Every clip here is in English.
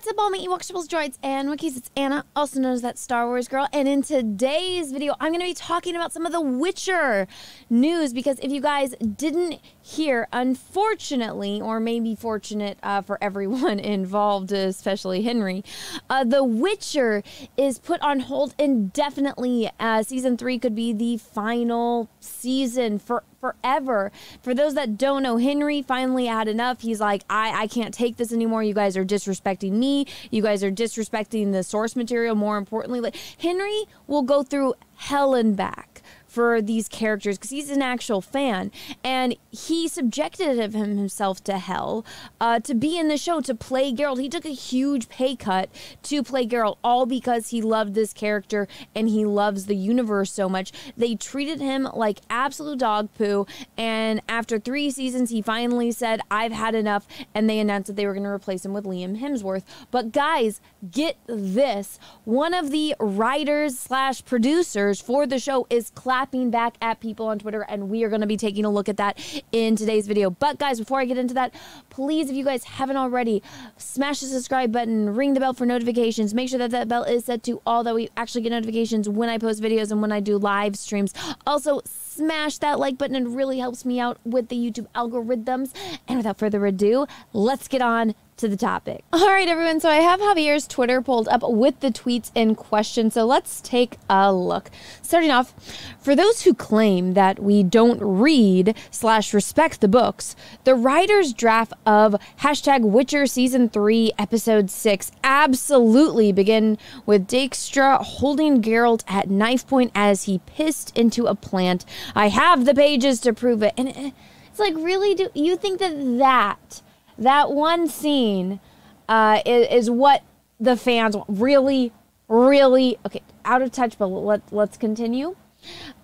What's up, all my Ewoks, Tribbles, Droids, and Wookiees? It's Anna, also known as that Star Wars girl. And in today's video, I'm going to be talking about some of the Witcher news because if you guys didn't hear, unfortunately, or maybe fortunate uh, for everyone involved, especially Henry, uh, The Witcher is put on hold indefinitely. Uh, season three could be the final season for forever. For those that don't know, Henry finally had enough. He's like, I, I can't take this anymore. You guys are disrespecting me. You guys are disrespecting the source material. More importantly, like Henry will go through hell and back for these characters because he's an actual fan and he subjected him himself to hell uh, to be in the show to play Geralt. He took a huge pay cut to play Geralt, all because he loved this character and he loves the universe so much. They treated him like absolute dog poo, and after three seasons, he finally said, "I've had enough," and they announced that they were going to replace him with Liam Hemsworth. But guys, get this: one of the writers slash producers for the show is class clapping back at people on Twitter, and we are going to be taking a look at that in today's video. But guys, before I get into that, please, if you guys haven't already, smash the subscribe button, ring the bell for notifications. Make sure that that bell is set to all that we actually get notifications when I post videos and when I do live streams. Also, smash that like button. It really helps me out with the YouTube algorithms. And without further ado, let's get on to the topic. All right, everyone. So I have Javier's Twitter pulled up with the tweets in question. So let's take a look. Starting off, for those who claim that we don't read slash respect the books, the writer's draft of hashtag Witcher season three episode six absolutely begin with Dijkstra holding Geralt at knife point as he pissed into a plant. I have the pages to prove it, and it's like, really, do you think that that that one scene uh, is, is what the fans really, really okay. Out of touch, but let let's continue.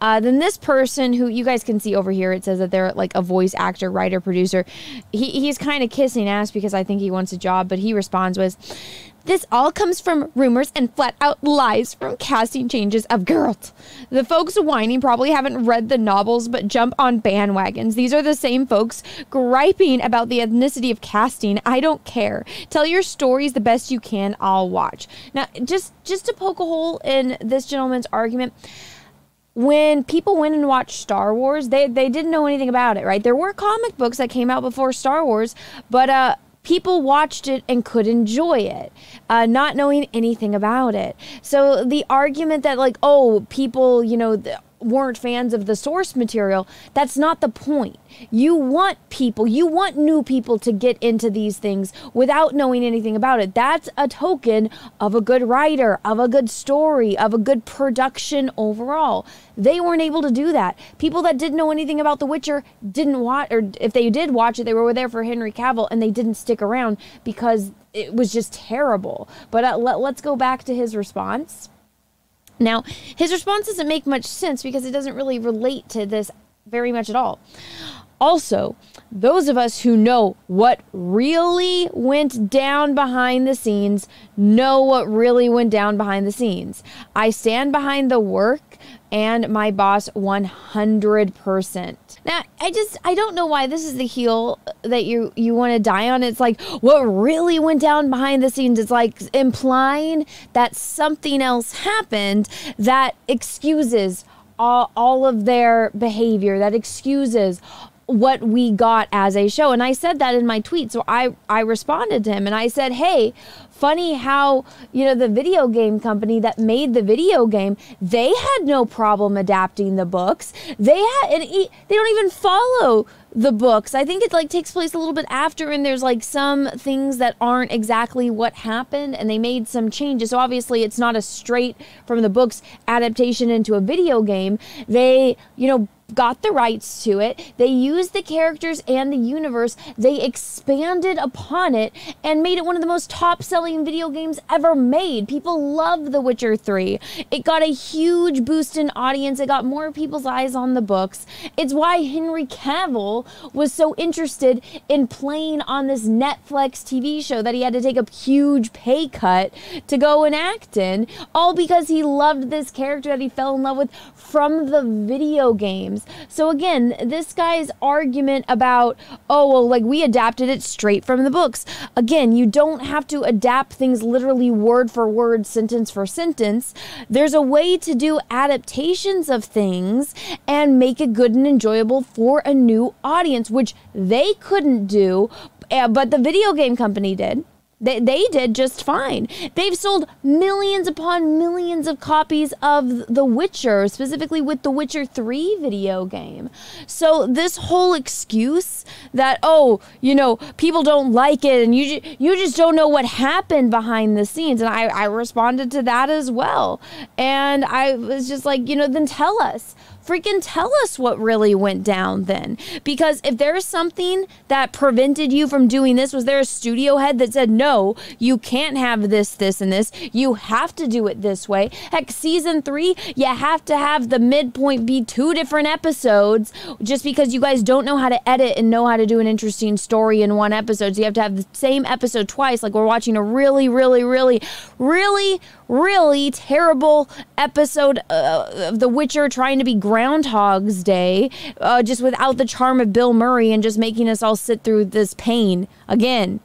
Uh, then this person who you guys can see over here, it says that they're like a voice actor, writer, producer. He, he's kind of kissing ass because I think he wants a job, but he responds with, this all comes from rumors and flat out lies from casting changes of Geralt. The folks whining probably haven't read the novels but jump on bandwagons. These are the same folks griping about the ethnicity of casting. I don't care. Tell your stories the best you can. I'll watch. Now, just just to poke a hole in this gentleman's argument, when people went and watched Star Wars, they they didn't know anything about it, right? There were comic books that came out before Star Wars, but uh people watched it and could enjoy it, uh, not knowing anything about it. So the argument that, like, oh, people, you know, weren't fans of the source material, that's not the point. You want people, you want new people to get into these things without knowing anything about it. That's a token of a good writer, of a good story, of a good production overall. They weren't able to do that. People that didn't know anything about The Witcher didn't watch, or if they did watch it, they were there for Henry Cavill and they didn't stick around because it was just terrible. But uh, let, let's go back to his response. Now, his response doesn't make much sense because it doesn't really relate to this very much at all. Also, those of us who know what really went down behind the scenes know what really went down behind the scenes. I stand behind the work and my boss 100%. Now, I just I don't know why this is the heel that you you want to die on. It's like what really went down behind the scenes is like implying that something else happened that excuses all, all of their behavior, that excuses what we got as a show. And I said that in my tweet. So I, I responded to him and I said, hey, funny how, you know, the video game company that made the video game, they had no problem adapting the books. They had, and they don't even follow the books. I think it like takes place a little bit after and there's like some things that aren't exactly what happened and they made some changes. So obviously it's not a straight from the books adaptation into a video game. They, you know, got the rights to it. They used the characters and the universe. They expanded upon it and made it one of the most top selling video games ever made. People love The Witcher 3. It got a huge boost in audience. It got more people's eyes on the books. It's why Henry Cavill was so interested in playing on this Netflix TV show that he had to take a huge pay cut to go and act in, all because he loved this character that he fell in love with from the video game. So again, this guy's argument about, oh, well, like we adapted it straight from the books. Again, you don't have to adapt things literally word for word, sentence for sentence. There's a way to do adaptations of things and make it good and enjoyable for a new audience, which they couldn't do, eh, but the video game company did. They, they did just fine. They've sold millions upon millions of copies of The Witcher, specifically with The Witcher 3 video game. So, this whole excuse that, oh, you know, people don't like it and you, you just don't know what happened behind the scenes. And I, I responded to that as well. And I was just like, you know, then tell us freaking tell us what really went down then. Because if there's something that prevented you from doing this, was there a studio head that said, no, you can't have this, this, and this? You have to do it this way. Heck, season three, you have to have the midpoint be two different episodes just because you guys don't know how to edit and know how to do an interesting story in one episode. So you have to have the same episode twice. Like we're watching a really, really, really, really, really terrible episode uh, of The Witcher trying to be Groundhog's Day, uh, just without the charm of Bill Murray and just making us all sit through this pain again.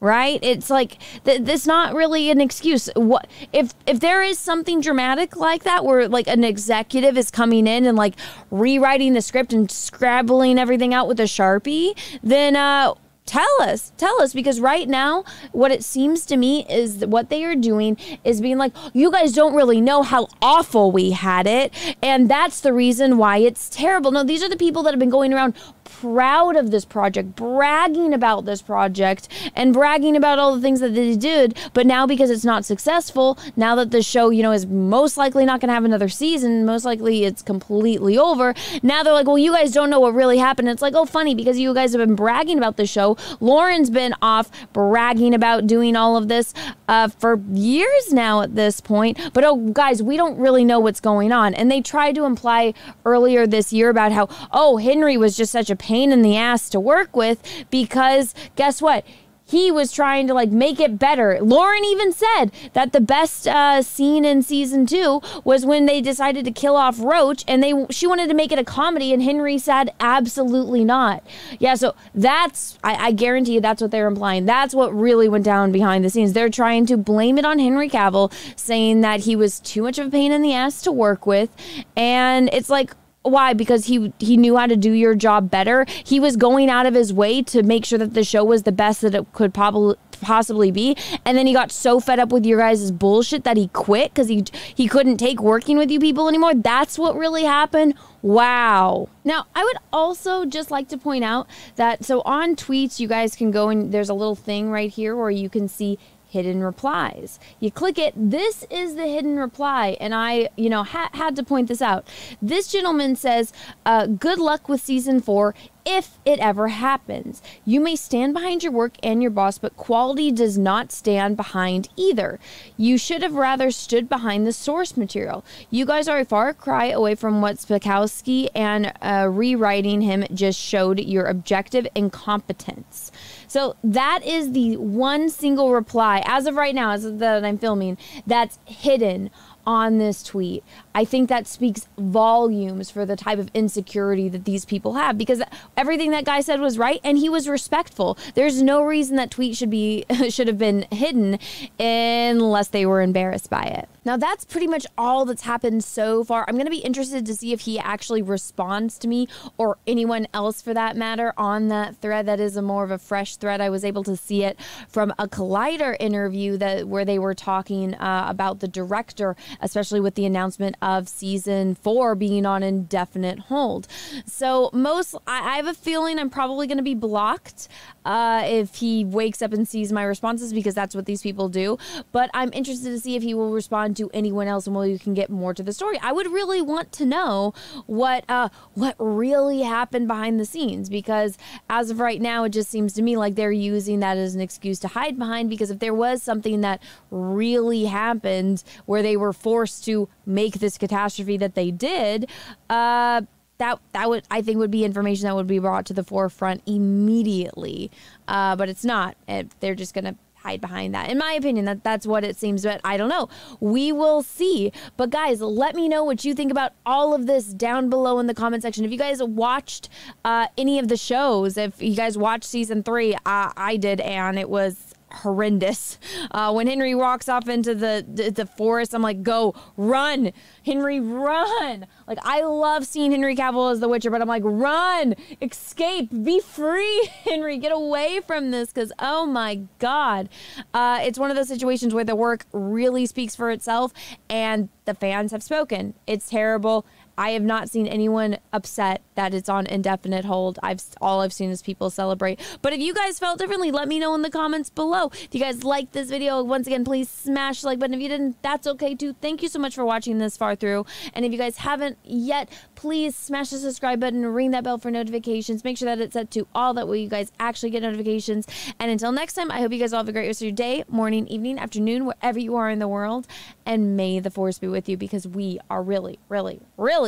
Right? It's like th- this not really an excuse. What if if there is something dramatic like that where like an executive is coming in and like rewriting the script and scrabbling everything out with a Sharpie, then uh tell us tell us because right now what it seems to me is that what they are doing is being like you guys don't really know how awful we had it and that's the reason why it's terrible. No these are the people that have been going around proud of this project, bragging about this project, and bragging about all the things that they did. But now, because it's not successful, now that the show, you know, is most likely not going to have another season, most likely it's completely over. Now they're like, well, you guys don't know what really happened. It's like, oh, funny, because you guys have been bragging about the show. Lauren's been off bragging about doing all of this uh, for years now at this point. But oh, guys, we don't really know what's going on. And they tried to imply earlier this year about how, oh, Henry was just such a pain in the ass to work with because guess what? he was trying to like make it better. Lauren even said that the best uh, scene in season two was when they decided to kill off Roach, and they she wanted to make it a comedy, and Henry said absolutely not. Yeah, so that's I, I guarantee you that's what they're implying. That's what really went down behind the scenes. They're trying to blame it on Henry Cavill, saying that he was too much of a pain in the ass to work with, and it's like why? Because he he knew how to do your job better. He was going out of his way to make sure that the show was the best that it could probably possibly be. And then he got so fed up with your guys' bullshit that he quit because he he couldn't take working with you people anymore. That's what really happened. Wow. Now, I would also just like to point out that so on tweets, you guys can go and there's a little thing right here where you can see hidden replies. You click it, this is the hidden reply. And I, you know, ha- had to point this out. This gentleman says, uh, Good luck with season four if it ever happens. You may stand behind your work and your boss, but quality does not stand behind either. You should have rather stood behind the source material. You guys are a far cry away from what Sapkowski and uh, rewriting him just showed your objective incompetence. So that is the one single reply as of right now, as of that I'm filming, that's hidden on this tweet. I think that speaks volumes for the type of insecurity that these people have because everything that guy said was right and he was respectful. There's no reason that tweet should be should have been hidden unless they were embarrassed by it. Now that's pretty much all that's happened so far. I'm going to be interested to see if he actually responds to me or anyone else for that matter on that thread. That is a more of a fresh thread. I was able to see it from a Collider interview that where they were talking uh, about the director especially with the announcement of season four being on indefinite hold. So, most, I, I have a feeling I'm probably going to be blocked uh, if he wakes up and sees my responses because that's what these people do. But I'm interested to see if he will respond to anyone else and we can get more to the story. I would really want to know what uh, what really happened behind the scenes because as of right now, it just seems to me like they're using that as an excuse to hide behind. Because if there was something that really happened where they were forced to make this catastrophe that they did, uh, that that would I think would be information that would be brought to the forefront immediately. Uh, but it's not. It, they're just gonna hide behind that. In my opinion, that that's what it seems, but I don't know. We will see. But guys, let me know what you think about all of this down below in the comment section. If you guys watched uh, any of the shows, if you guys watched season three, uh, I did, and it was horrendous. Uh, when Henry walks off into the, the, the forest, I'm like, go run, Henry, run. Like I love seeing Henry Cavill as The Witcher, but I'm like, run, escape, be free, Henry, get away from this, because oh my god, uh, it's one of those situations where the work really speaks for itself, and the fans have spoken. It's terrible. I have not seen anyone upset that it's on indefinite hold. I've all I've seen is people celebrate. But if you guys felt differently, let me know in the comments below. If you guys liked this video, once again, please smash the like button. If you didn't, that's okay too. Thank you so much for watching this far through. And if you guys haven't yet, please smash the subscribe button ring that bell for notifications. Make sure that it's set to all that way you guys actually get notifications. And until next time, I hope you guys all have a great rest of your day, morning, evening, afternoon, wherever you are in the world. And may the force be with you because we are really, really, really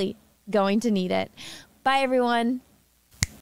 going to need it. Bye, everyone.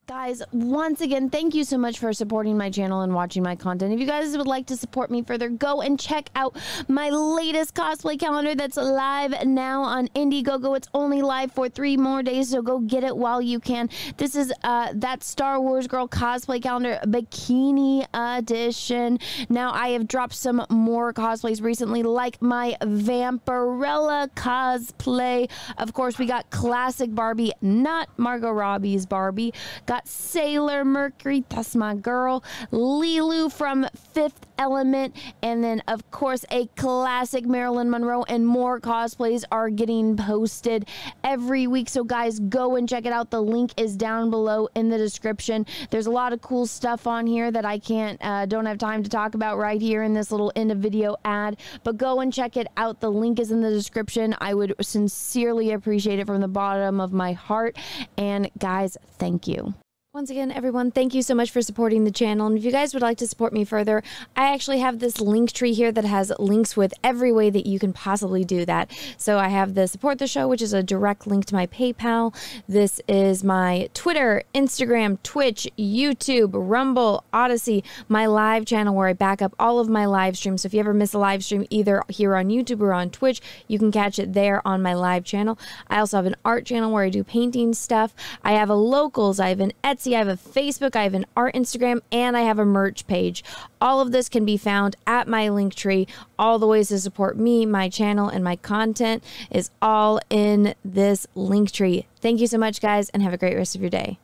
Guys, once again, thank you so much for supporting my channel and watching my content. If you guys would like to support me further, go and check out my latest cosplay calendar that's live now on Indiegogo. It's only live for three more days, so go get it while you can. This is uh, that Star Wars Girl cosplay calendar bikini edition. Now, I have dropped some more cosplays recently, like my Vampirella cosplay. Of course, we got classic Barbie, not Margot Robbie's Barbie. Got Sailor Mercury, that's my girl, Leeloo from Fifth Element, and then, of course, a classic Marilyn Monroe, and more cosplays are getting posted every week. So, guys, go and check it out. The link is down below in the description. There's a lot of cool stuff on here that I can't, uh, don't have time to talk about right here in this little end of video ad, but go and check it out. The link is in the description. I would sincerely appreciate it from the bottom of my heart. And, guys, thank you. Once again, everyone, thank you so much for supporting the channel. And if you guys would like to support me further, I actually have this link tree here that has links with every way that you can possibly do that. So I have the support the show, which is a direct link to my PayPal. This is my Twitter, Instagram, Twitch, YouTube, Rumble, Odysee, my live channel where I back up all of my live streams. So if you ever miss a live stream either here on YouTube or on Twitch, you can catch it there on my live channel. I also have an art channel where I do painting stuff. I have a locals, I have an Etsy Etsy, I have a Facebook, I have an art Instagram, and I have a merch page. All of this can be found at my link tree. All the ways to support me, my channel, and my content is all in this link tree. Thank you so much, guys, and have a great rest of your day.